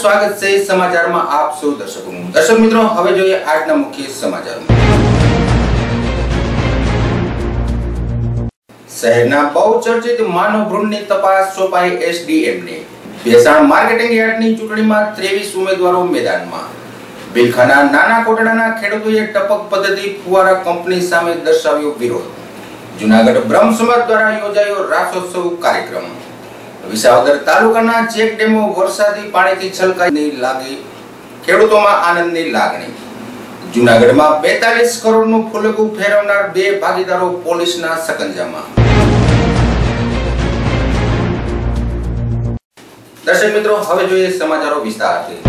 સ્વાગત છે સમાચારમાં આપ સૌ દર્શકોનું. દર્શક મિત્રો, હવે જોઈએ આજના મુખ્ય સમાચારમાં. શહેરના બહુચર્ચિત માનવ ભ્રૂણની તપાસ સોંપાઈ એસડીએમ ને ભેસાણ માર્કેટિંગ યાર્ડની ચૂંટણીમાં 23 ઉમેદવારો મેદાનમાં. બિલખાના નાના કોટડાના ખેડૂતોએ ટપક પદ્ધતિ ફુવારા કંપની સામે દર્શાવ્યો વિરોધ. જુનાગઢ બ્રહ્મ સમાજ દ્વારા યોજાયો રાસોત્સવ કાર્યક્રમ. વિસાવદર તાલુકાના ચેક ડેમો વરસાદી પાણીથી છલકાઈ લાગી. ખેડૂતોમાં આનંદની લાગણી. જુનાગઢમાં બેતાલીસ કરોડનું ફુલકું ફેરવનાર બે ભાગીદારો પોલીસના સકંજામાં. દર્શક મિત્રો, હવે જોઈએ સમાચારો વિસ્તારથી.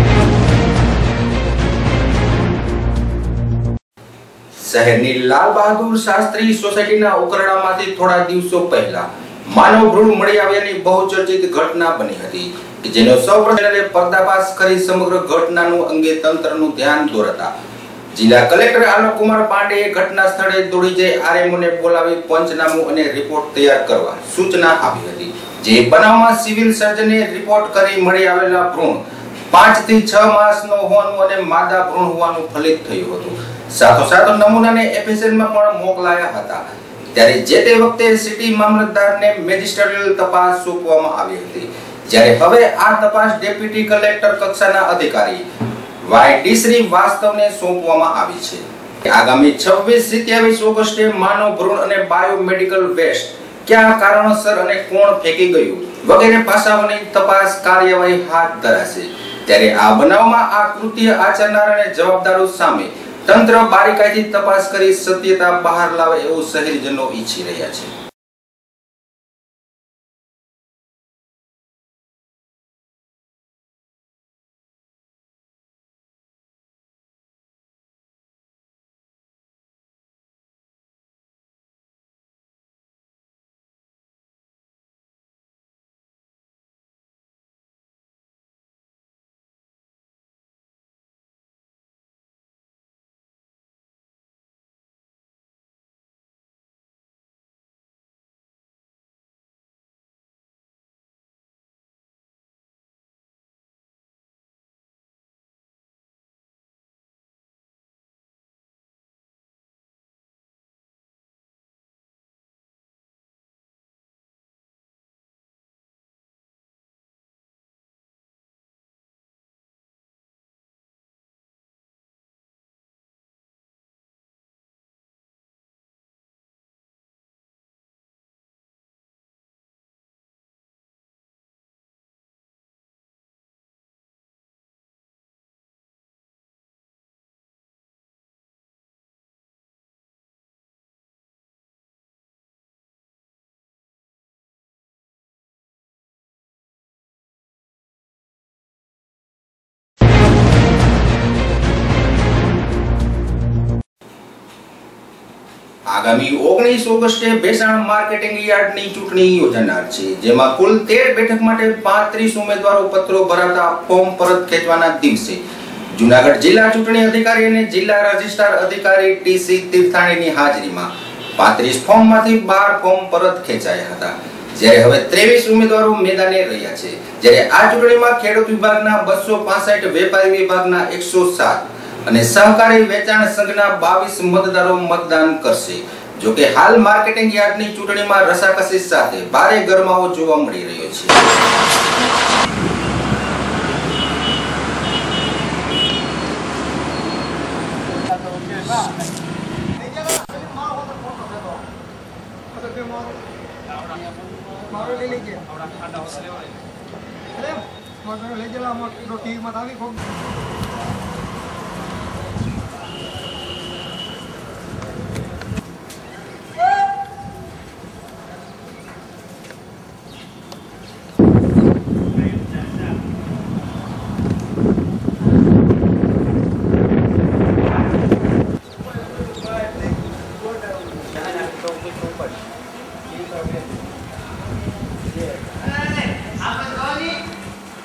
શહેરની લાલ બહાદુર શાસ્ત્રી સોસાયટીના ઉકરડામાંથી થોડા દિવસો પહેલા માનવ ભ્રૂણ મળી આવ્યાની બહુચર્ચિત ઘટના બની હતી જેનો સૌપ્રથમ પર્દાફાશ કરી સમગ્ર ઘટનાનું અંગે તંત્રનું ધ્યાન દોરતા. જિલ્લા કલેક્ટર આલોક કુમાર પાંડેએ ઘટના સ્થળે દોડી જઈ આરએમઓને બોલાવી પંચનામું અને રિપોર્ટ તૈયાર કરવા સૂચના આપી હતી. જે બનાવમાં સિવિલ સર્જને રિપોર્ટ કરી મળી આવેલા ભ્રૂણ પાંચથી છ માસનો હોવાનું અને માદા ભ્રૂણ હોવાનું ફલિત થયું હતું. સાથોસાથ નમૂનાને એફએસએલમાં પણ મોકલાયા હતા. ત્યારે જે તે વખતે સિટી મામલતદારને મેજિસ્ટ્રેરિયલ તપાસ સોંપવામાં આવી હતી. જ્યારે હવે આ તપાસ ડેપ્યુટી કલેક્ટર કક્ષાના અધિકારી વાય ડી શ્રી વાસ્તવને સોંપવામાં આવી છે. આગામી 26 27 ઓગસ્ટે માનવ ભ્રૂણ અને બાયોમેડિકલ વેસ્ટ ક્યાં કારણોસર અને કોણ ફેંકી ગયું વગેરે પાસાઓની તપાસ કાર્યવાહી હાથ ધરાશે. ત્યારે આ બનાવમાં આ કૃત્ય આચરનાર અને જવાબદારો સામે તંત્ર બારીકાઈથી તપાસ કરી સત્યતા બહાર લાવે એવું શહેરજનો ઈચ્છી રહ્યા છે. આગામી ઓગણીસ ઓગસ્ટે ભેસાણ માર્કેટિંગ યાર્ડની ચૂંટણી યોજાનાર છે, જેમાં કુલ તેર બેઠક માટે પાંત્રીસ ઉમેદવારો પત્રો ભરાતા ફોર્મ પરત ખેંચવાના દિવસે જુનાગઢ જિલ્લા ચૂંટણી અધિકારી અને જિલ્લા રજિસ્ટ્રાર અધિકારી ટીસી તીર્થાણીની હાજરીમાં પાંત્રીસ ફોર્મમાંથી બાર ફોર્મ પરત ખેંચાયા હતા. જ્યારે હવે ત્રેવીસ ઉમેદવારો મેદાને રહ્યા છે, જ્યારે આ ચૂંટણીમાં ખેડૂત વિભાગના બસો વેપારી વિભાગના એકસો સાત અને સહકારી વેચાણ સંઘના બાવીસ મતદારો મતદાન કરશે. જો કે હાલ માર્કેટિંગ યાર્ડની ચૂંટણીમાં રસાકસી સાથે ભારે ગરમાવો જોવા મળી રહ્યો છે. અમાર ટીવીમાં આવી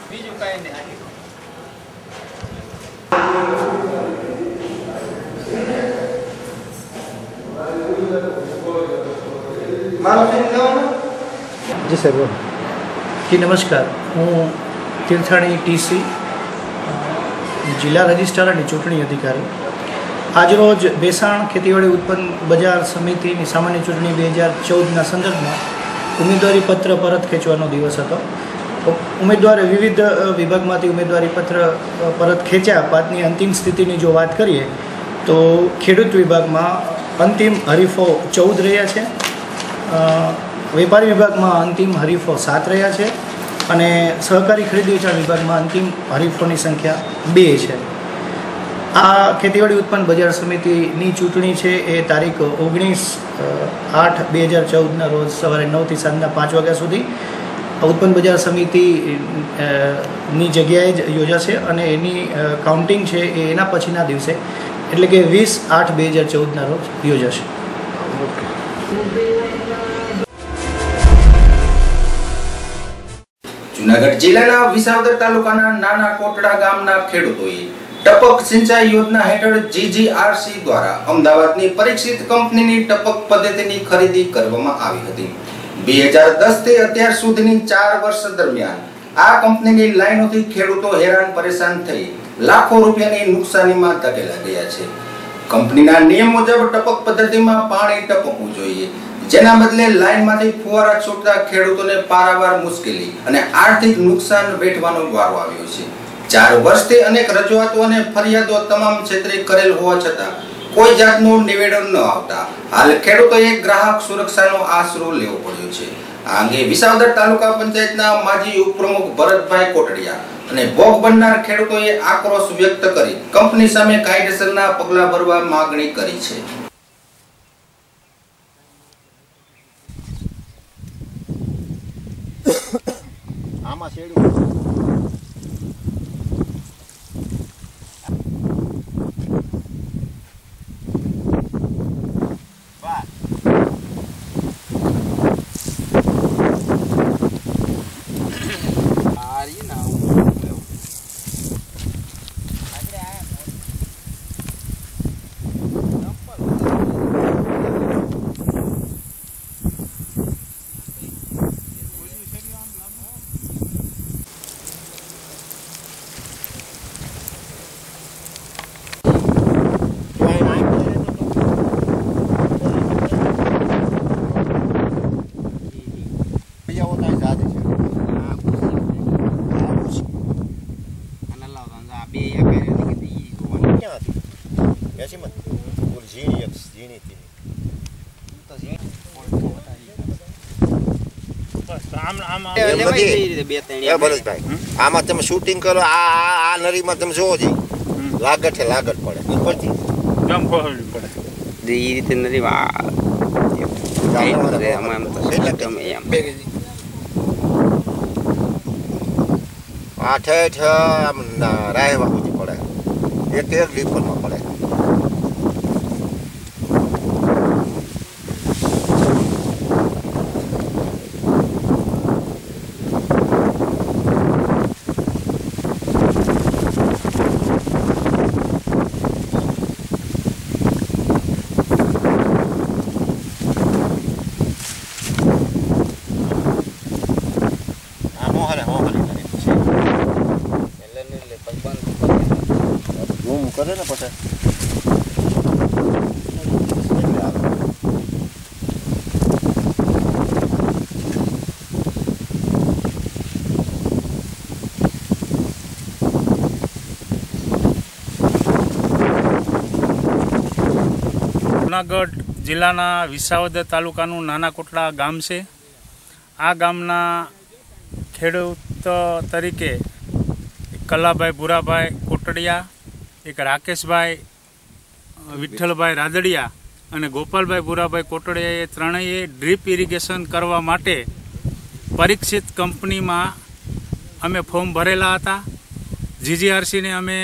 બીજું કઈ નહીં મારું ફીલ લેવાનું જી, નમસ્કાર. હું તીર્થાણી ટીસી જિલ્લા રજિસ્ટ્રાર અને ચૂંટણી અધિકારી. આજરોજ બેસાણ ખેતીવાડી ઉત્પન્ન બજાર સમિતિની સામાન્ય ચૂંટણી બે હજાર ચૌદના સંદર્ભમાં ઉમેદવારી પત્ર પરત ખેંચવાનો દિવસ હતો. ઉમેદવારે વિવિધ વિભાગમાંથી ઉમેદવારી પત્ર પરત ખેંચ્યા. બાદની અંતિમ સ્થિતિની જો વાત કરીએ, તો ખેડૂત વિભાગમાં અંતિમ હરીફો ચૌદ રહ્યા છે. વેપારી વિભાગમાં અંતિમ હરીફો સાત રહ્યા છે અને સહકારી ખરીદી વેચાણ વિભાગમાં અંતિમ હરીફોની સંખ્યા બે છે. આ ખેતીવાડી ઉત્પન્ન બજાર સમિતિની ચૂંટણી છે એ તારીખ ઓગણીસ આઠ બે હજાર ચૌદના રોજ સવારે નવથી સાંજના પાંચ વાગ્યા સુધી ઉત્પન્ન બજાર સમિતિ ની જગ્યાએ જ યોજાશે અને એની કાઉન્ટિંગ છે એ એના પછીના દિવસે એટલે કે વીસ આઠ બે હજાર ચૌદના રોજ યોજાશે. જુનાગઢ જિલ્લાના વિસાવદર તાલુકાના નાના કોટડા ગામના ખેડૂતોએ ટપક સિંચાઈ યોજના હેઠળ જીજીઆરસી દ્વારા અમદાવાદની પરીક્ષિત કંપનીની ટપક પદ્ધતિની ખરીદી કરવામાં આવી હતી. બે હજાર દસથી અત્યાર સુધીની ચાર વર્ષ દરમિયાન આ કંપનીની લાઈનોથી ખેડૂતો હેરાન પરેશાન થઈ લાખો રૂપિયાની નુકસાનીમાં ધકેલા ગયા છે. કંપનીના નિયમ મુજબ ટપક પદ્ધતિમાં પાણી ટપકવું જોઈએ. જેના બદલે લાઈનમાંથી ફુવારા છૂટતા ખેડૂતોને પારાવાર મુશ્કેલી અને આર્થિક નુકસાન વેઠવાનો વારો આવ્યો છે. ચાર વર્ષથી અનેક રજૂઆતો અને ફરિયાદો તમામ ક્ષેત્રે કરેલ હોવા છતાં કોઈ જાતનું નિવેદન ન આવતા હાલ ખેડૂતોએ ગ્રાહક સુરક્ષાનો આશરો લેવો પડ્યો છે. આ અંગે વિસાવદર તાલુકા પંચાયતના માજી ઉપપ્રમુખ ભરતભાઈ કોટડિયા અને ભોગ બનનાર ખેડૂતોએ આક્રોશ વ્યક્ત કરી કંપની સામે કાયદેસરના પગલાં ભરવા માગણી કરી છે. 大鞋底 ઝીણી ઝીણી આમાં તમે શૂટિંગ કરો આ આ નરીમાં તમે જોવો જી લાગત છે લાગત પડે ઉપરથી. એ રીતે વા આમાં એમ. એમ આમ રાહેવા સુધી પડે. એક એક લીપરમાં પડે. કરે ને પછી? જુનાગઢ જિલ્લાના વિસાવદર તાલુકાનું નાના કોટડા ગામ છે. આ ગામના ખેડૂત તરીકે કલાભાઈ ભૂરાભાઈ કોટડિયા એક રાકેશભાઈ વિઠ્ઠલભાઈ રાદડિયા અને ગોપાલભાઈ ભૂરાભાઈ કોટડિયા એ ત્રણેય ડ્રીપ ઇરિગેશન કરવા માટે પરીક્ષિત કંપનીમાં અમે ફોર્મ ભરેલા હતા. જીજીઆરસીને અમે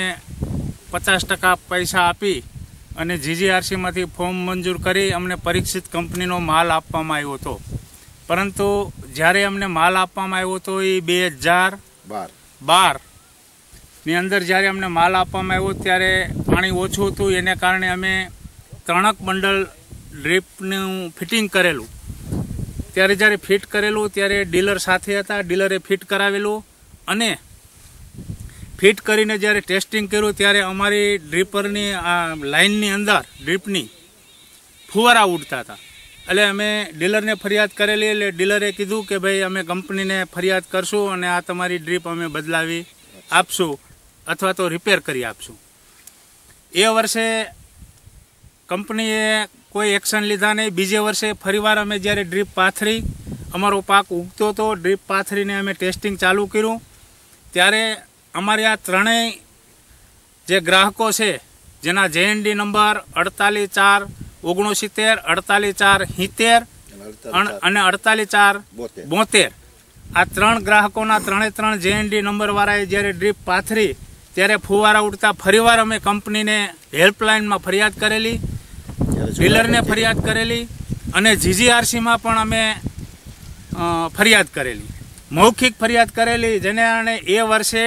પચાસ ટકા પૈસા આપી અને જીજીઆરસીમાંથી ફોર્મ મંજૂર કરી અમને પરીક્ષિત કંપનીનો માલ આપવામાં આવ્યો હતો. પરંતુ જ્યારે અમને માલ આપવામાં આવ્યો હતો એ બે હજાર બાર. બાર ની અંદર જ્યારે અમને માલ આપવામાં આવ્યો ત્યારે પાણી ઓછું હતું. એને કારણે અમે ત્રણક બંડલ ડ્રીપનું ફિટિંગ કરેલું. ત્યારે જ્યારે ફિટ કરેલું, ત્યારે ડીલર સાથે હતા. ડીલરે ફિટ કરાવેલું અને ફિટ કરીને જ્યારે ટેસ્ટિંગ કર્યું, ત્યારે અમારી ડ્રીપરની, આ લાઇનની અંદર, ડ્રીપની ફુવારા ઉડતા હતા. એટલે અમે ડીલરને ફરિયાદ કરેલી. એટલે ડીલરે કીધું કે, ભાઈ, અમે કંપનીને ફરિયાદ કરશું અને આ તમારી ડ્રીપ અમે બદલાવી આપશું. અથવા તો રિપેર કરી આપશું. એ વર્ષે કંપનીએ કોઈ એક્શન લીધા નહીં. બીજે વર્ષે ફરીવાર અમે જ્યારે ડ્રીપ પાથરી અમારો પાક ઉગતો હતો ડ્રીપ પાથરીને અમે ટેસ્ટિંગ ચાલુ કર્યું. ત્યારે અમારે આ ત્રણેય જે ગ્રાહકો છે જેના જેએનડી નંબર અડતાલીસ ચાર ઓગણસિત્તેર અડતાલીસ ચાર સિત્તેર અને અડતાલીસ ચાર. બોતેર. આ ત્રણ ગ્રાહકોના ત્રણે ત્રણ જેએનડી નંબરવાળાએ જ્યારે ડ્રીપ પાથરી ત્યારે ફુવારા ઉડતા ફરીવાર અમે કંપનીને હેલ્પલાઇનમાં ફરિયાદ કરેલી ડીલરને ફરિયાદ કરેલી અને જીજીઆરસીમાં પણ અમે ફરિયાદ કરેલી. મૌખિક ફરિયાદ કરેલી જેને કારણે એ વર્ષે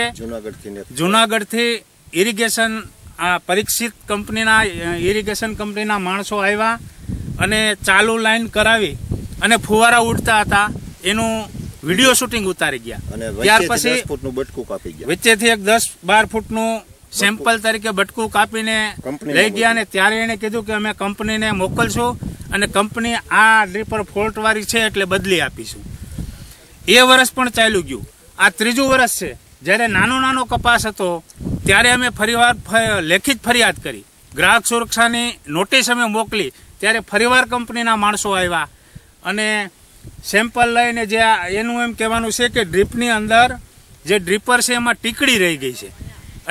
જુનાગઢથી ઇરિગેશન આ પરીક્ષિત કંપનીના ઇરિગેશન કંપનીના માણસો આવ્યા અને ચાલુ લાઈન કરાવી અને ફુવારા ઉડતા હતા. એનું વીડિયો શૂટિંગ ઉતારી ગયા. અને ત્યાર પછી ફૂટનું બટકું કાપી ગયા. વચ્ચેથી એક દસ બાર ફૂટનું સેમ્પલ તરીકે બટકું કાપીને લઈ ગયા અને ત્યારે એને કીધું કે અમે કંપનીને મોકલશું અને કંપની આ ડ્રીપર ફોલ્ટ વાળી છે એટલે બદલી આપીશું. એ વર્ષ પણ ચાલ્યું ગયું. આ ત્રીજું વર્ષ છે. જ્યારે નાનો નાનો કપાસ હતો ત્યારે અમે ફરીવાર લેખિત ફરિયાદ કરી. ગ્રાહક સુરક્ષાની નોટિસ અમે મોકલી. ત્યારે ફરીવાર કંપનીના માણસો આવ્યા અને સેમ્પલ લઈને જે એનું એમ કહેવાનું છે કે ડ્રીપની અંદર જે ડ્રીપર છે એમાં ટીકડી રહી ગઈ છે.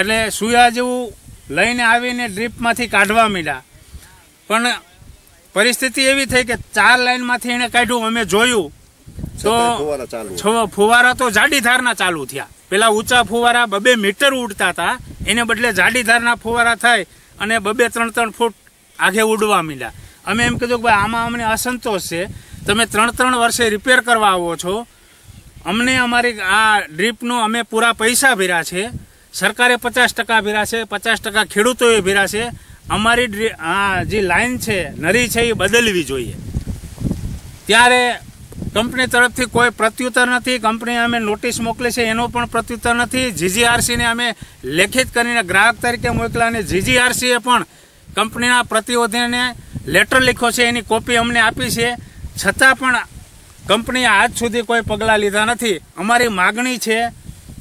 એટલે સુયા જેવું લઈને આવીને ડ્રીપમાંથી કાઢવા માંડ્યા. પણ પરિસ્થિતિ એવી થઈ કે ચાર લાઈનમાંથી એને કાઢ્યું અમે જોયું. તો ફુવારા ફુવારા તો જાડી ધારના ચાલુ થયા. પેલા ઊંચા ફુવારા બબે મીટર ઉડતા હતા. એને બદલે જાડી ધારના ફુવારા થાય અને બબે ત્રણ ત્રણ ફૂટ આગે ઉડવા માંડ્યા. અમે એમ કીધું કે ભાઈ આમાં અમને અસંતોષ છે. તમે ત્રણ ત્રણ વર્ષે રિપેર કરવા આવો છો. અમને અમારી આ ડ્રીપનો અમે પૂરા પૈસા ભર્યા છે. સરકારે પચાસ ટકા ભર્યા છે, પચાસ ટકા ખેડૂતોએ ભર્યા છે. અમારી આ જે લાઈન છે, નરી છે, એ બદલવી જોઈએ. ત્યારે કંપની તરફથી કોઈ પ્રત્યુત્તર નથી. કંપની અમે નોટિસ મોકલી છે, એનો પણ પ્રત્યુત્તર નથી. જીજીઆરસીને અમે લેખિત કરીને ગ્રાહક તરીકે મોકલા અને જીજીઆરસીએ પણ કંપનીના પ્રતિનિધિને લેટર લખ્યો છે, એની કોપી અમને આપી છે. છતાં પણ કંપનીએ આજ સુધી કોઈ પગલાં લીધા નથી. અમારી માગણી છે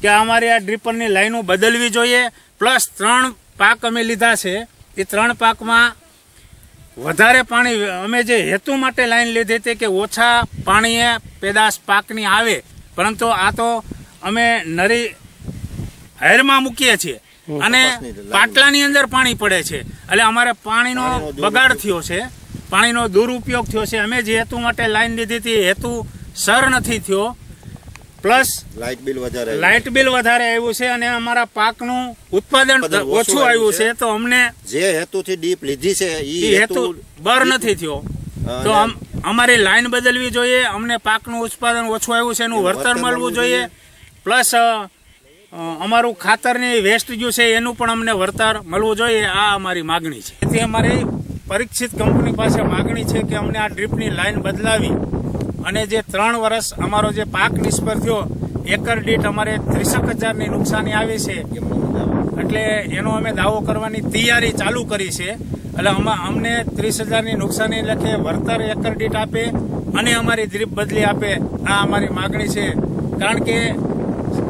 કે અમારી આ ડ્રીપરની લાઈનો બદલવી જોઈએ. પ્લસ ત્રણ પાક અમે લીધા છે. એ ત્રણ પાકમાં વધારે પાણી અમે જે હેતુ માટે લાઈન લીધી હતી કે ઓછા પાણીએ પેદાશ પાકની આવે. પરંતુ આ તો અમે નરી હેરમાં મૂકીએ છીએ. અને પાટલાની અંદર પાણી પડે છે. એટલે અમારે પાણીનો બગાડ થયો છે. પાણીનો દુરુપયોગ થયો છે. અમે જે હેતુ માટે લાઈન લીધી હતી હેતુ સર નથી થયો. પ્લસ લાઇટ બિલ વધારે લાઇટ બિલ વધારે આવ્યું છે અને અમારા પાકનું ઉત્પાદન ઓછું આવ્યું છે. તો અમને જે હેતુથી ડીપ લીધી છે એ હેતુ બર નથી થયો. તો અમ- અમારી લાઈન બદલવી જોઈએ અમને પાકનું ઉત્પાદન ઓછું આવ્યું છે એનું વળતર મળવું જોઈએ. પ્લસ અમારું ખાતરની વેસ્ટ જે છે એનું પણ અમને વળતર મળવું જોઈએ. આ અમારી માગણી છે. તેથી અમારી પરીક્ષિત કંપની પાસે માગણી છે કે અમને આ ડ્રીપની લાઇન બદલાવી અને જે ત્રણ વર્ષ અમારો જે પાક નિષ્ફળ થયો, એકર દીઠ અમારે ત્રીસક હજારની નુકસાની આવી છે. એટલે એનો અમે દાવો કરવાની તૈયારી ચાલુ કરી છે. એટલે અમા- અમને ત્રીસ હજારની નુકસાની લખે વળતર એકર દીઠ આપે અને અમારી ડ્રીપ બદલી આપે. આ અમારી માગણી છે. કારણ કે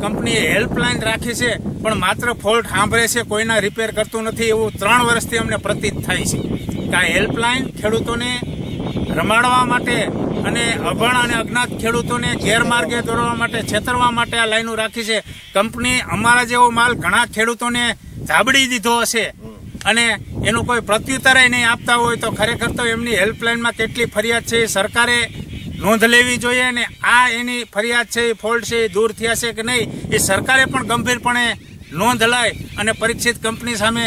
કંપનીએ હેલ્પલાઇન રાખી છે, પણ માત્ર ફોલ્ટ સાંભળે છે, કોઈના રિપેર કરતું નથી. એવું ત્રણ વર્ષથી અમને પ્રતીત થાય છે. કે આ હેલ્પલાઇન ખેડૂતોને રમાડવા માટે અને અભણ અને અજ્ઞાત ખેડૂતોને ગેરમાર્ગે દોરવા માટે, છેતરવા માટે આ લાઈનો રાખી છે. કંપની અમારા જેવો માલ ઘણા ખેડૂતોને ધાબડી દીધો હશે. અને એનું કોઈ પ્રત્યુત્તર નહીં આપતા હોય તો ખરેખર તો એમની હેલ્પલાઇનમાં કેટલી ફરિયાદ છે સરકારે નોંધ લેવી જોઈએ અને આ એની ફરિયાદ છે એ ફોલ્ટ છે એ દૂર થયા છે કે નહીં એ સરકારે પણ ગંભીરપણે નોંધ લાય અને પરીક્ષિત કંપની સામે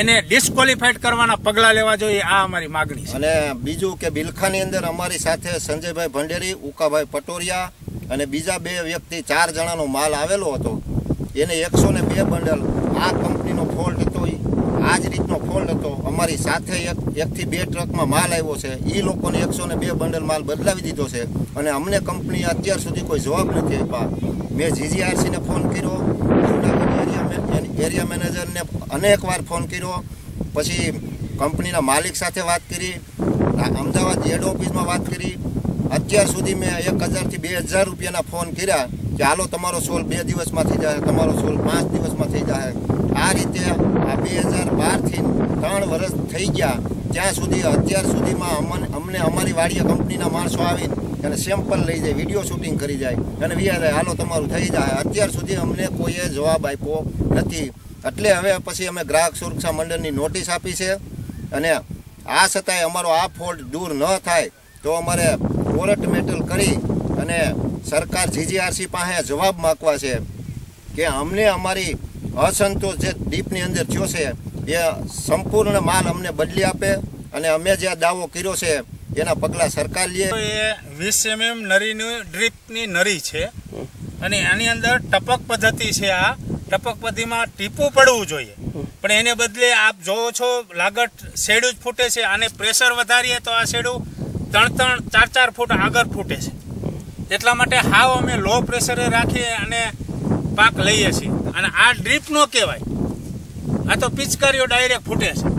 એને ડિસ્કવોલિફાઈડ કરવાના પગલાં લેવા જોઈએ, આ અમારી માગણી અને બીજું કે બિલખાની અંદર અમારી સાથે સંજયભાઈ ભંડેરી, ઉકાભાઈ પટોરિયા અને બીજા બે વ્યક્તિ, ચાર જણાનો માલ આવેલો હતો. એને એકસો ને બે બંડલ, આ કંપનીનો ફોલ્ટ હતો આ જ રીતનો ફોલ્ટ હતો. અમારી સાથે એક, એકથી બે ટ્રકમાં માલ આવ્યો છે. એ લોકોને એકસો ને બે બંડલ માલ બદલાવી દીધો છે. અને અમને કંપનીએ અત્યાર સુધી કોઈ જવાબ નથી આપ્યા. મેં જીજીઆરસીને ફોન કર્યો. એરિયા મેનેજરને અનેક વાર ફોન કર્યો. પછી કંપનીના માલિક સાથે વાત કરી. અમદાવાદ હેડ ઓફિસમાં વાત કરી. અત્યાર સુધી મેં એક હજારથી બે હજાર રૂપિયાના ફોન કર્યા કે હાલો, તમારો સોલ બે દિવસમાં થઈ જાય, તમારો સોલ પાંચ દિવસમાં થઈ જાય. આ રીતે આ બે હજાર બારથી ત્રણ વર્ષ થઈ ગયા. ત્યાં સુધી અત્યાર સુધીમાં અમને અમને અમારી વાડીએ કંપનીના માણસો આવી અને સેમ્પલ લઈ જાય વીડિયો શૂટિંગ કરી જાય. અને વિચારે હાલો, તમારું થઈ જાય. અત્યાર સુધી અમને કોઈએ જવાબ આપ્યો નથી. એટલે હવે પછી અમે ગ્રાહક સુરક્ષા મંડળની નોટિસ આપી છે. અને આ છતાંય અમારો આ ફોલ્ટ દૂર ન થાય તો અમારે કોરટ મેટલ કરી અને સરકાર જીજીઆરસી પાસે જવાબ માગવા છે કે અમને અમારી અસંતોષ જે ડીપની અંદર થયો છે, એ સંપૂર્ણ માલ અમને બદલી આપે અને અમે જે દાવો કર્યો છે એના પગલાં સરકાર લે. એ વીસ એમએમ નરીની ડ્રીપની નરી છે. અને આની અંદર ટપક પદ્ધતિ છે આ. ટપક પદ્ધતિમાં ટીપું પડવું જોઈએ. પણ એને બદલે આપ જોવો છો લાગટ શેડું જ ફૂટે છે. અને પ્રેશર વધારીએ તો આ શેડું ત્રણ ત્રણ ચાર ચાર ફૂટ આગળ ફૂટે છે. એટલા માટે હાવ અમે લો પ્રેશરે રાખીએ અને પાક લઈએ છીએ. અને આ ડ્રીપ નો કહેવાય. આ તો પિચકારીઓ ડાયરેક્ટ ફૂટે છે.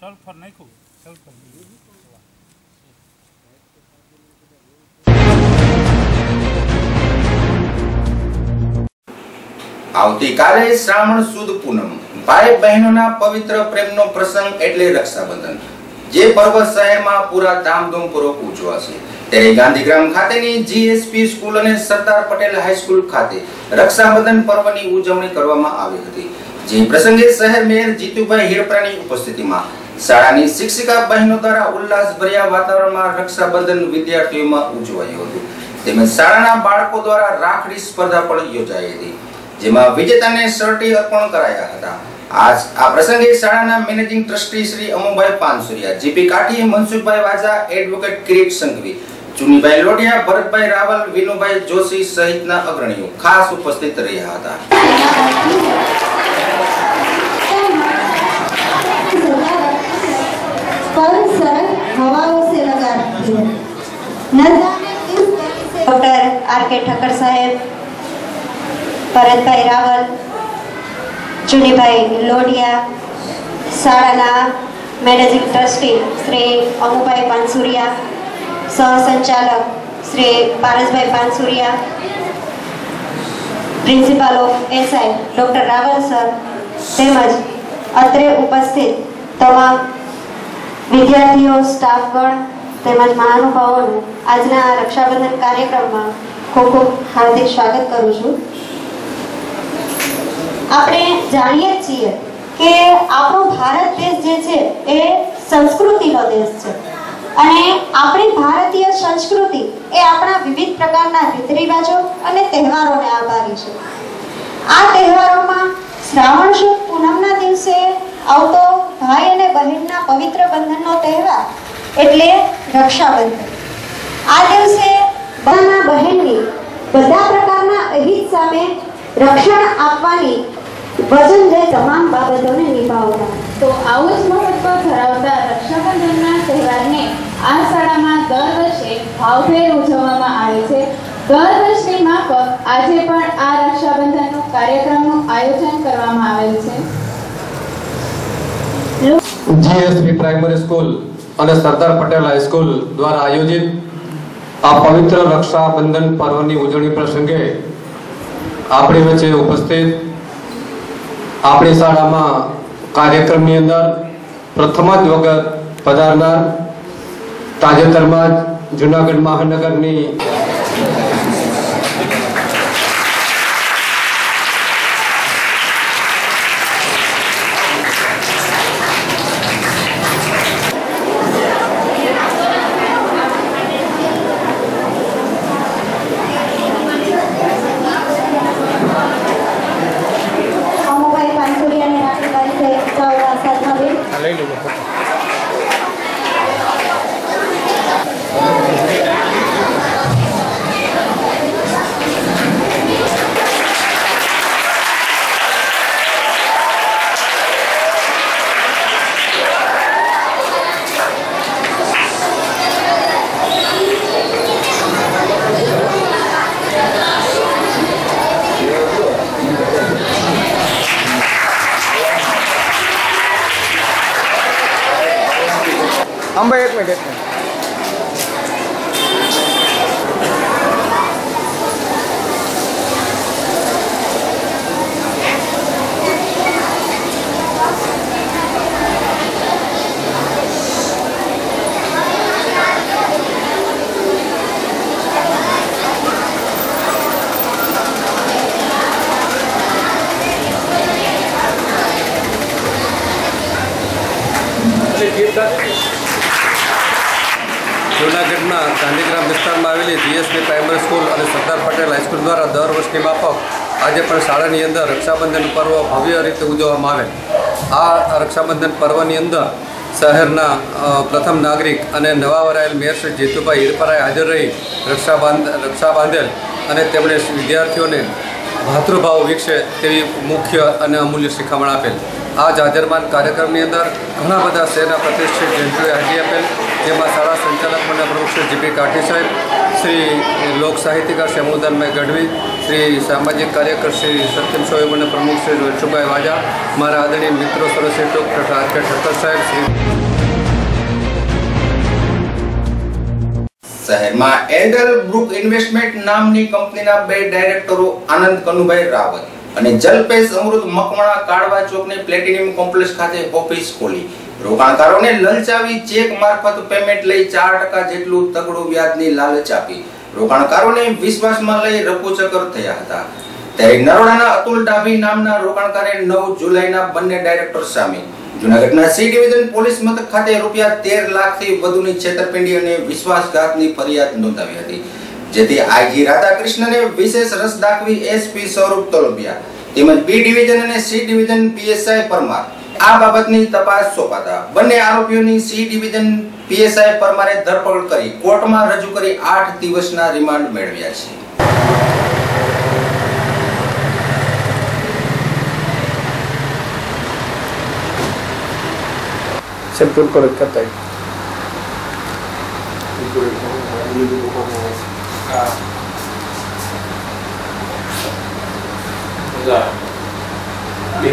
સલ્ફર નાખ્યું. સલ્ફર આવતીકાલે શ્રાવણ સુદ પૂનમ. ભાઈ બહેનોના પવિત્ર પ્રેમનો પ્રસંગ એટલે રક્ષાબંધન. જે પર્વ શહેરમાં પૂરા ધામધૂમપૂર્વક ઉજવાશે. ત્યારે ગાંધીગ્રામ ખાતેની જીએસપી સ્કૂલ અને સરદાર પટેલ હાઈસ્કૂલ ખાતે રક્ષાબંધન પર્વની ઉજવણી કરવામાં આવી હતી. જે પ્રસંગે શહેર મેયર જીતુભાઈ હિરપરાની ઉપસ્થિતિમાં શાળાની શિક્ષિકા બહેનો દ્વારા ઉલ્લાસભર્યા વાતાવરણમાં રક્ષાબંધન વિદ્યાર્થીઓમાં ઉજવાયું હતું. તેમજ શાળાના બાળકો દ્વારા રાખડી સ્પર્ધા પણ યોજાઈ હતી, જેમાં વિજેતાને શર્ટી અર્પણ કરાયા હતા. આજ આ પ્રસંગે શાળાના managing trustee Shri Amubhai Pansuriya, GP Kathi Mansukhbhai Vaja advocate Kirit Sanghvi Chunibhai Lodhiya, Bharatbhai Raval, Vinubhai Joshi સહિતના અગ્રણીઓ ખાસ ઉપસ્થિત રહ્યા હતા. ડોક્ટર આર કે ઠક્કર સાહેબ, ભરતભાઈ રાવલ, જુનીભાઈ લોઢિયા, શાળાના managing trustee Shri Amubhai Pansuriya સહસંચાલક Shri Parasbhai Pansuriya, principal of SI doctor Raval sir, તેમજ અત્રે ઉપસ્થિત તમામ વિદ્યાર્થીઓ, સ્ટાફગણ તેમજ મહાનુભાવોનું આજના આ રક્ષાબંધન કાર્યક્રમમાં ખૂબ ખૂબ હાર્દિક સ્વાગત કરું છું. આપણે જાણીએ છીએ કે આપણો ભારત દેશ જે છે એ સંસ્કૃતિનો દેશ છે. અને આપણી ભારતીય સંસ્કૃતિ એ આપણા વિવિધ પ્રકારના રીત રિવાજો અને તહેવારોને આભારી છે. આ તહેવારોમાં શ્રાવણ સુદ પૂનમના દિવસે આવતો ભાઈ અને બહેનના પવિત્ર બંધનનો તહેવાર એટલે રક્ષાબંધન. આ દિવસે બધાના બહેનની બધા પ્રકારના અહિત સામે રક્ષણ આપવાની વજન જે તમામ બાબતોને નિભાવતા. તો આવું જ મહત્વ ધરાવતા રક્ષાબંધનના તહેવારને આ શાળામાં દર વર્ષે ભાવભેર ઉજવવામાં આવે છે. દર વર્ષની માફક આજે પણ આ રક્ષાબંધનનું કાર્યક્રમનું આયોજન કરવામાં આવેલ છે. જીએસપી પ્રાઇમરી સ્કૂલ અને સરદાર પટેલ હાઈસ્કૂલ દ્વારા આયોજિત આ પવિત્ર રક્ષાબંધન પર્વની ઉજવણી પ્રસંગે આપણી વચ્ચે ઉપસ્થિત આપણી શાળામાં કાર્યક્રમની અંદર પ્રથમ જ વખત પધારનાર તાજેતરમાં જ જુનાગઢ મહાનગરની અમુભાઈ પાનસુરિયાની રાખડી બારી છે સૌના સાધનાબેન અંબા એક મિનિટ એક મિનિટ જૂનાગઢના ગાંધીગ્રામ વિસ્તારમાં આવેલી જીએસપી પ્રાઇમરી સ્કૂલ અને સરદાર પટેલ હાઈસ્કૂલ દ્વારા દર વર્ષની માફક આજે પણ શાળાની અંદર રક્ષાબંધન પર્વ ભવ્ય રીતે ઉજવવામાં આવે. આ રક્ષાબંધન પર્વની અંદર શહેરના પ્રથમ નાગરિક અને નવા વરાયેલ મેયર શ્રી જીતુભાઈ હિરપરાએ હાજર રહી રક્ષા રક્ષા બાંધેલ અને તેમણે વિદ્યાર્થીઓને ભાતૃભાવ વિકસે તેવી મુખ્ય અને અમૂલ્ય શિખામણ આપેલ. આ જાજરમાન કાર્યક્રમની અંદર ઘણા બધા શહેરના પ્રતિષ્ઠિત જંતુઓએ હાજરી આપેલ. જેમાં શાળા સંચાલક મંડળ પ્રમુખ શ્રી જીપી કાઠી સાહેબ, શ્રી લોક સાહિત્યકાર શ્રી અમૃદાનભાઈ ગઢવી, શ્રી સામાજિક કાર્યકર શ્રી સત્યમ સ્વામી મંડળ પ્રમુખ શ્રી રોચુભાઈ વાજા, મારા આદરણીય મિત્રો સરસ્વી ટોક આર કે ઠક્કર સાહેબ, શ્રી શહેરમાં એન્ડલ ગ્રુપ ઇન્વેસ્ટમેન્ટ નામની કંપનીના બે ડાયરેક્ટરો આનંદ કનુભાઈ રાવત અને જલપેશ અમૃત મકવાણા કાળવા ચોકની પ્લેટિનિયમ કોમ્પ્લેક્સ ખાતે ઓફિસ ખોલી. રોકાણકારોને લલચાવી ચેક મારફત પેમેન્ટ લઈ ચાર ટકા જેટલું તગડું વ્યાજની લાલચ આપી. રોકાણકારોને વિશ્વાસમાં લઈ રફુચક્કર થયા હતા. ત્યારે નરોડાના અતુલ ડાભી નામના રોકાણકારે નવ જુલાઈના બંને ડાયરેક્ટર સામે જુનાગઢના સી ડિવિઝન પોલીસ મથક ખાતે રૂપિયા તેર લાખથી વધુની છેતરપિંડી અને વિશ્વાસઘાતની ફરિયાદ નોંધાવી હતી. જેથી આઈજી રાધાકૃષ્ણને વિશેષ રસ દાખવી એસપી સ્વરૂપ તોલબિયા તેમજ બી ડિવિઝન અને સી ડિવિઝન પીએસઆઈ પરમાર આ બાબતની તપાસ સોંપાતા બંને આરોપીઓની સી ડિવિઝન પીએસઆઈ પરમારે ધરપકડ કરી કોર્ટમાં રજૂ કરી આઠ દિવસના રિમાન્ડ મેળવ્યા છે.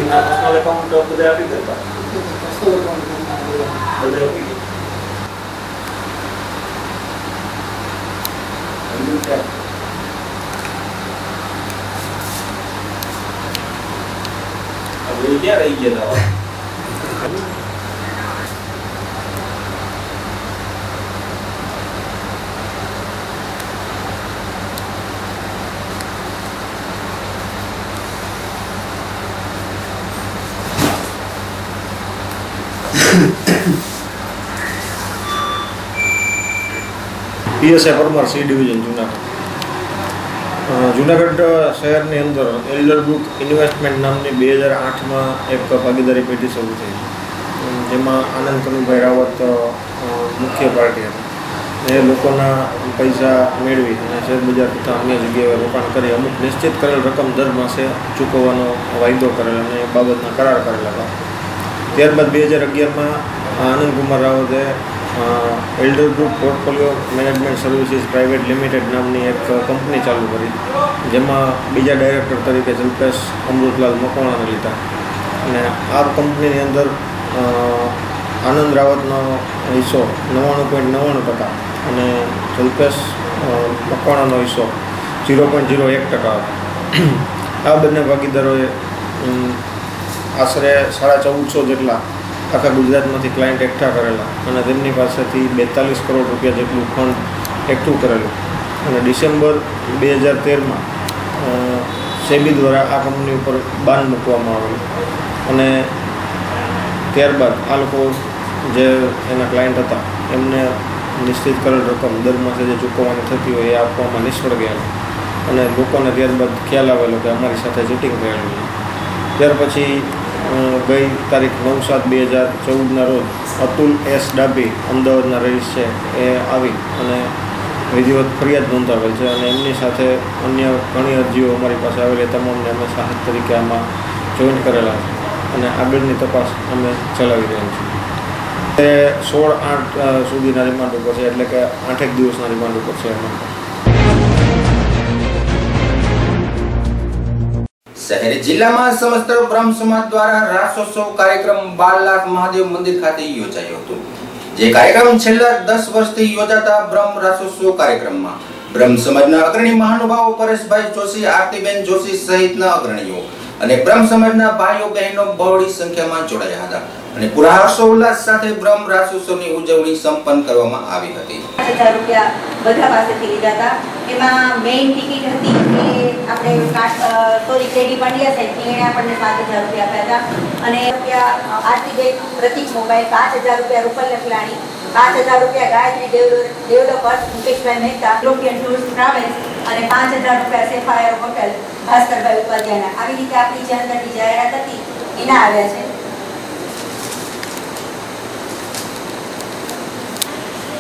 सब फुल करो करता है PSI Parmar C division Junagadh. Junagadh શહેરની અંદર એલ્ડર ગ્રુપ ઇન્વેસ્ટમેન્ટ નામની બે હજાર આઠમાં એક ભાગીદારી પેઢી શરૂ થઈ જેમાં આનંદ કનુભાઈ રાવત મુખ્ય પાર્ટી હતા. એ લોકોના પૈસા મેળવી અને શેરબજાર તથા અન્ય જગ્યાએ રોકાણ કરી અમુક નિશ્ચિત કરેલ રકમ દર માસે ચૂકવવાનો વાયદો કરેલ અને એ બાબતના કરાર કરેલા હતા. ત્યારબાદ બે હજાર અગિયારમાં આનંદ કુમાર રાવતે Elder group portfolio management services private limited નામની એક કંપની ચાલુ કરી, જેમાં બીજા ડાયરેક્ટર તરીકે જલ્પેશ અમૃતલાલ મકવાણાને લીધા. અને આ કંપનીની અંદર આનંદ રાવતનો હિસ્સો નવ્વાણું પોઈન્ટ નવ્વાણું ટકા અને જલ્પેશ મકવાણાનો હિસ્સો ઝીરો પોઈન્ટ ઝીરો એક ટકા આ બંને ભાગીદારોએ આશરે સાડા ચૌદસો જેટલા આખા ગુજરાતમાંથી ક્લાયન્ટ એકઠા કરેલા અને તેમની પાસેથી બેતાલીસ કરોડ રૂપિયા જેટલું ફંડ એકઠું કરેલું. અને ડિસેમ્બર બે હજાર તેરમાં સેબી દ્વારા આ કંપની ઉપર બાન મૂકવામાં આવેલું. અને ત્યારબાદ આ લોકો જે એના ક્લાયન્ટ હતા, એમને નિશ્ચિત કરેલ રકમ દર માસે જે ચૂકવવાની થતી હોય એ આપવામાં નિષ્ફળ ગયા. અને લોકોને ત્યારબાદ ખ્યાલ આવેલો કે અમારી સાથે ચીટિંગ થયેલું ત્યાર પછી ગઈ તારીખ નવ સાત બે હજાર ચૌદના રોજ અતુલ એસ ડાબી અમદાવાદના રહીશ છે એ આવી અને વિધિવત ફરિયાદ નોંધાવેલ છે અને એમની સાથે અન્ય ઘણી અરજીઓ અમારી પાસે આવેલી તમામને અમે સાહસ તરીકે આમાં જોઈન કરેલા છે અને આગળની તપાસ અમે ચલાવી રહ્યા છીએ. તે સોળ આઠ સુધીના રિમાન્ડ ઉપર છે, એટલે કે આઠેક દિવસના રિમાન્ડ ઉપર છે એમાં. શહેર જિલ્લામાં સમસ્ત બ્રહ્મ સમાજ દ્વારા રાસોત્સવ કાર્યક્રમ બાર લાખ મહાદેવ મંદિર ખાતે યોજાયો હતો. જે કાર્યક્રમ છેલ્લા દસ વર્ષથી યોજાતા બ્રહ્મ રાસોત્સવ કાર્યક્રમમાં બ્રહ્મ સમાજના અગ્રણી મહાનુભાવો પરેશભાઈ જોશી, આરતીબેન જોશી સહિતના અગ્રણીઓ અને બ્રહ્મ સમાજના ભાઈઓ, બહેનો, બહોળી સંખ્યામાં જોડાયા હતા અને પૂરા હર્ષોલ્લાસ સાથે બ્રહ્મ રાસોત્સવની ઉજવણી સંપન્ન કરવામાં આવી હતી. હજાર રૂપિયા બધા પાસેથી લીધા હતા. એમાં મેઇન ટિકિટ હતી આપણે સોરી, કેડી પંડ્યા સાહેબ એણે આપણને સાત હજાર રૂપિયા આપ્યા હતા. અને રૂપિયા આરતીબેન પ્રતિક મોબાઈલ પાંચ હજાર રૂપિયા રૂપલ લખલાણી પાંચ હજાર રૂપિયા Gayatri developers Mukeshbhai Mehta, European tours travels અને પાંચ હજાર રૂપિયા સેફાયર હોટેલ ભાસ્કરભાઈ ઉપાધ્યાયના. આવી રીતે આપણી જે અંદરની જાહેરાત હતી, એના આવ્યા છે.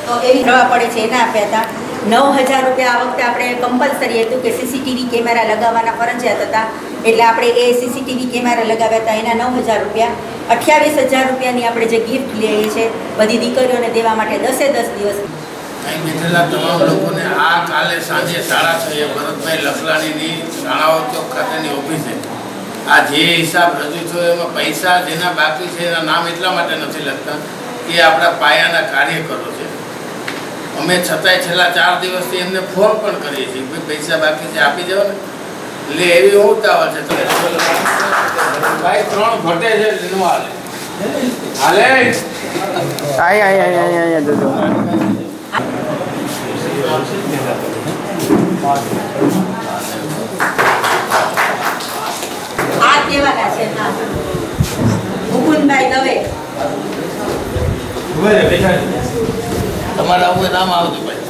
તો એવી રવા પડે છે, એના આપ્યા હતા. નવ હજાર રૂપિયા આ વખતે આપણે કમ્પલસરી હતું કે સીસીટીવી કેમેરા લગાવવાના ફરજિયાત હતા. એટલે આપણે એ સીસીટીવી કેમેરા લગાવ્યા હતા. એના નવ હજાર રૂપિયા. અઠ્યાવીસ હજાર રૂપિયાની આપણે જે ગિફ્ટ લઈએ છીએ, બધી દીકરીઓને દેવા માટે દસે દસ દિવસ. બેઠેલા તમામ લોકોને આ કાલે સાંજે સાડા છ એ ભરતભાઈ લખલાણીની શાળાઓ ચોક ખાતેની ઓફિસે. આ જે હિસાબ રજૂ થયો એમાં પૈસા જેના બાકી છે એના નામ એટલા માટે નથી લખતા કે આપણા પાયાના કાર્યકરો છે. અમે છતાંય છેલ્લા ચાર દિવસથી એમને ફોન પણ કરીએ છીએ ભાઈ પૈસા બાકી છે આપી દેવો ને. એટલે એવી હું ઉતાવળ છે. તમે ભાઈ ત્રણ ઘટે છે હાલે. હાલે? આય આય આય આય આય જોજો. આ કેવાના છે હા મુકુંદભાઈ દવે. તમારે આવું નામ આવતું ભાઈ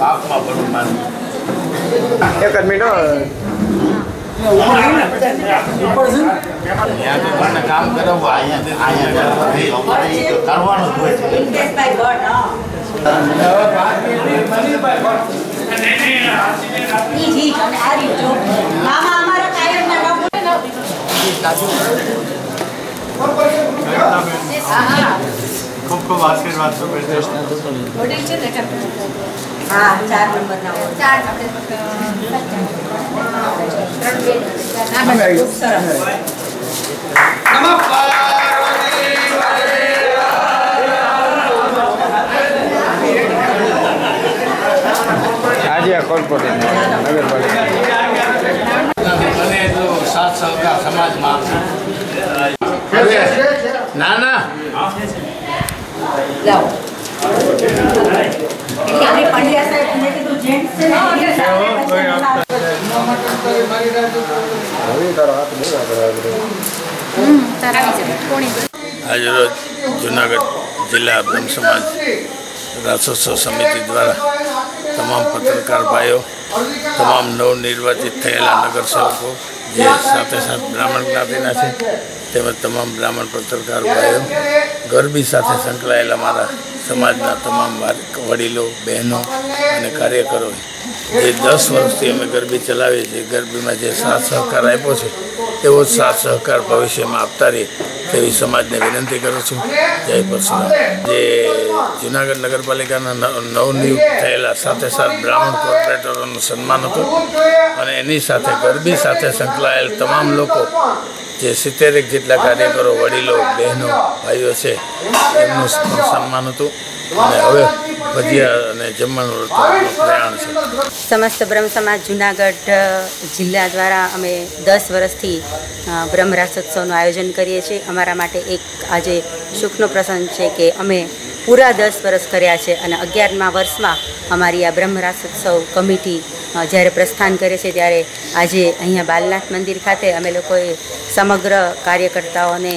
પાપમાં પડું મારું એક જ મિનિટ કામ કરાવવું અહીંયા અહીંયા કરવાનું હોય છે. હિતેશભાઈ ભટ્ટ હા ઈ જી અને આ રહ્યું જો. મામા અમારા કાયમના ખૂબ ખૂબ આશીર્વાદ હા ચાર નંબરના ચાર ખૂબ સરસ આજે આ કોર્પોરેટ નગરપાલિકા મને તો સાથ સહકાર સમાજમાં ના ના લાવો એટલે આપણે પંડ્યા સાહેબ મેં કીધું જેન્ટ્સ છે ને એ સાથે હવે તારો હાથ બહુ આગળ આજરોજ જુનાગઢ જિલ્લા બ્રહ્મ સમાજ રાસોત્સવ સમિતિ દ્વારા તમામ પત્રકાર ભાઈઓ તમામ નવનિર્વાચિત થયેલા નગરસેવકો જે સાથે સાથે બ્રાહ્મણ જ્ઞાતિના છે તેમજ તમામ બ્રાહ્મણ પત્રકાર ભાઈઓ, ગરબી સાથે સંકળાયેલા મારા સમાજના તમામ વડીલો, બહેનો અને કાર્યકરો, જે દસ વર્ષથી અમે ગરબી ચલાવીએ છીએ, ગરબીમાં જે સાથ સહકાર આપ્યો છે, તેવો જ સાથ સહકાર ભવિષ્યમાં આપતા રહે તેવી સમાજને વિનંતી કરું છું. જય પરશુરામ. જે જુનાગઢ નગરપાલિકાના નવ- નવનિયુક્ત થયેલા સાથે સાથે બ્રાહ્મણ કોર્પોરેટરોનું સન્માન હતું અને એની સાથે ગરબી સાથે સંકળાયેલ તમામ લોકો જે સિત્તેરેક જેટલા કાર્યકરો વડીલો બહેનો ભાઈઓ છે એમનું સન્માન હતું. અને હવે ભજીયા અને જમવાનું પ્રયાણ છે. સમસ્ત બ્રહ્મ સમાજ જુનાગઢ જિલ્લા દ્વારા અમે દસ વર્ષથી બ્રહ્મ રાસોત્સવનું આયોજન કરીએ છીએ. અમારા માટે એક આજે સુખનો પ્રસંગ છે કે અમે પૂરા દસ વર્ષ કર્યા છે અને અગિયારમા વર્ષમાં અમારી આ બ્રહ્મરાસોત્સવ કમિટી જ્યારે પ્રસ્થાન કરે છે ત્યારે આજે અહીંયા બાલનાથ મંદિર ખાતે અમે લોકોએ સમગ્ર કાર્યકર્તાઓને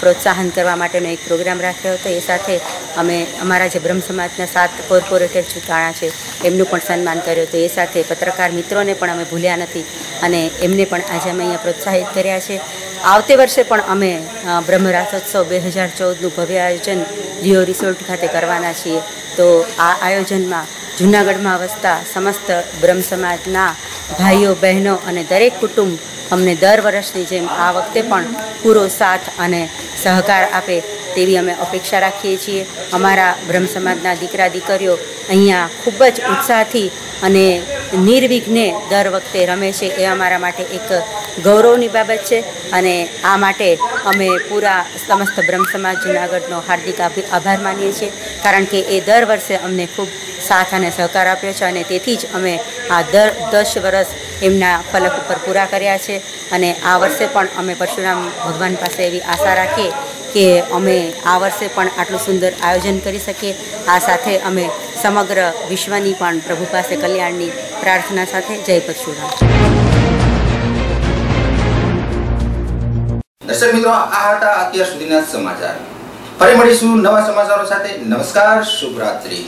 પ્રોત્સાહન કરવા માટેનો એક પ્રોગ્રામ રાખ્યો હતો. એ સાથે અમે અમારા જે બ્રહ્મ સમાજના સાત કોર્પોરેટર ચૂંટાણા છે એમનું પણ સન્માન કર્યું હતું. એ સાથે પત્રકાર મિત્રોને પણ અમે ભૂલ્યા નથી અને એમને પણ આજે અમે અહીંયા પ્રોત્સાહિત કર્યા છે. આવતે વર્ષે પણ અમે બ્રહ્મરાસોત્સવ બ્રહ્મ રાસોત્સવ બે હજાર ચૌદનું ભવ્ય આયોજન રિયો રિસોર્ટ ખાતે કરવાના છીએ. તો આ આયોજનમાં જૂનાગઢમાં વસતા સમસ્ત બ્રહ્મ સમાજના ભાઈઓ, બહેનો અને દરેક કુટુંબ અમને દર વર્ષની જેમ આ વખતે પણ પૂરો સાથ અને સહકાર આપે તેવી અમે અપેક્ષા રાખીએ છીએ. અમારા બ્રહ્મ સમાજના દીકરા, દીકરીઓ અહીંયા ખૂબ જ ઉત્સાહથી અને નિર્વિઘ્ને દર વખતે રમે છે. એ અમારા માટે એક ગૌરવની બાબત છે અને આ માટે અમે પૂરા સમસ્ત બ્રહ્મ સમાજ જુનાગઢનો હાર્દિક આભી- આભાર માનીએ છીએ. કારણ કે એ દર વર્ષે અમને ખૂબ સાથ અને સહકાર આપ્યો છે અને તેથી જ અમે આ દર દસ વર્ષ એમના ફલક ઉપર પૂરા કર્યા છે અને આ વર્ષે પણ અમે પરશુરામ ભગવાન પાસે એવી આશા રાખીએ કે અમે આ વર્ષે પણ આટલું સુંદર આયોજન કરી શકીએ. આ સાથે અમે સમગ્ર વિશ્વની પણ પ્રભુ પાસે કલ્યાણની પ્રાર્થના સાથે જય પરશુરામ. દર્શક મિત્રો આ હતા અત્યાર સુધીના સમાચાર. ફરી મળીશું નવા સમાચારો સાથે. નમસ્કાર શુભરાત્રી